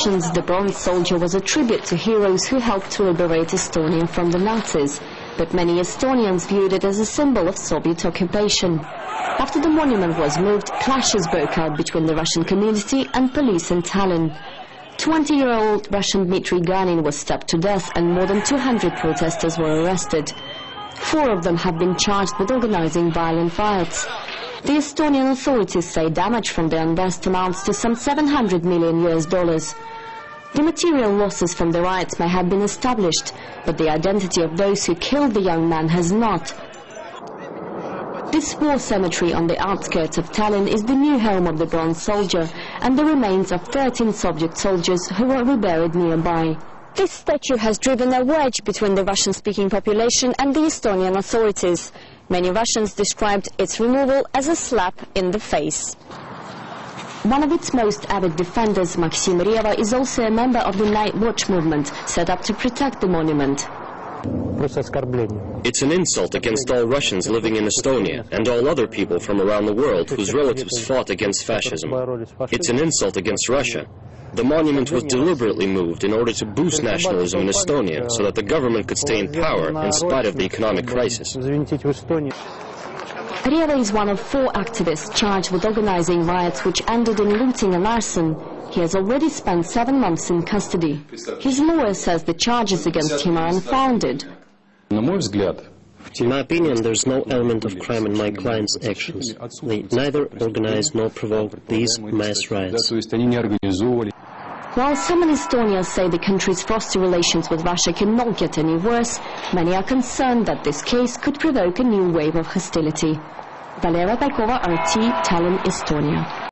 The bronze soldier was a tribute to heroes who helped to liberate Estonia from the Nazis, but many Estonians viewed it as a symbol of Soviet occupation. After the monument was moved, clashes broke out between the Russian community and police in Tallinn. 20-year-old Russian Dmitry Ganin was stabbed to death and more than 200 protesters were arrested. Four of them have been charged with organizing violent riots. The Estonian authorities say damage from the unrest amounts to some 700 million US dollars. The material losses from the riots may have been established, but the identity of those who killed the young man has not. This war cemetery on the outskirts of Tallinn is the new home of the bronze soldier and the remains of 13 Soviet soldiers who were reburied nearby. This statue has driven a wedge between the Russian-speaking population and the Estonian authorities. Many Russians described its removal as a slap in the face. One of its most avid defenders, Maxim Reva, is also a member of the Night Watch movement, set up to protect the monument. It's an insult against all Russians living in Estonia and all other people from around the world whose relatives fought against fascism. It's an insult against Russia. The monument was deliberately moved in order to boost nationalism in Estonia so that the government could stay in power in spite of the economic crisis. Reva is one of four activists charged with organizing riots which ended in looting and arson. He has already spent seven months in custody. His lawyer says the charges against him are unfounded. In my opinion, there's no element of crime in my client's actions. They neither organized nor provoked these mass riots. While some in Estonia say the country's frosty relations with Russia cannot get any worse, many are concerned that this case could provoke a new wave of hostility. Valera Baikova, RT, Tallinn, Estonia.